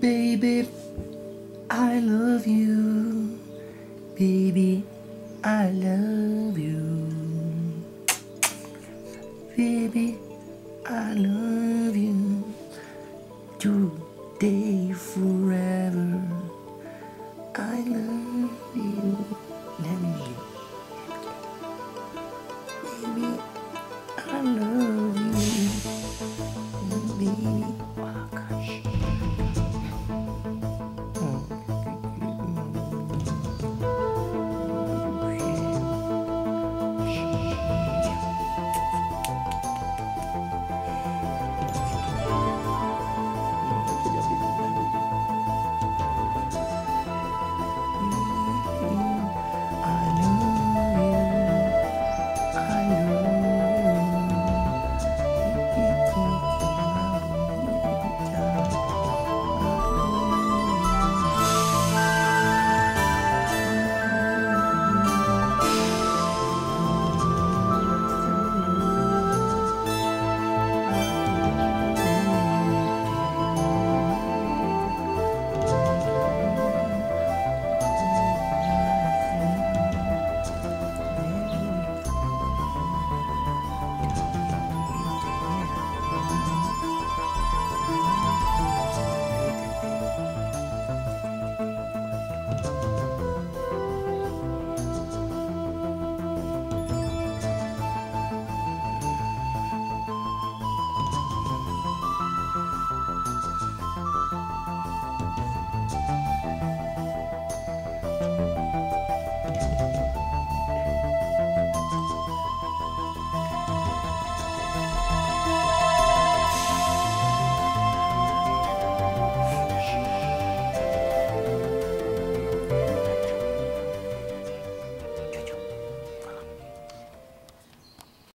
Baby, I love you. Baby, I love you. Baby, I love you. Today, forever. I love you. Let me. Baby, I love you. Baby.